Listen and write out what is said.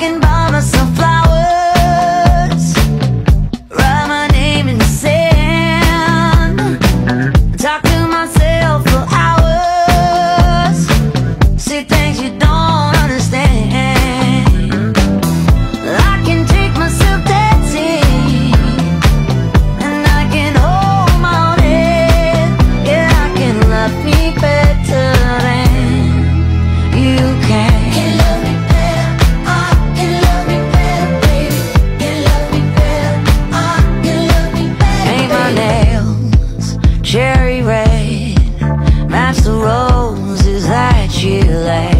Can buy myself, flowers. cherry red match the roses that you lay.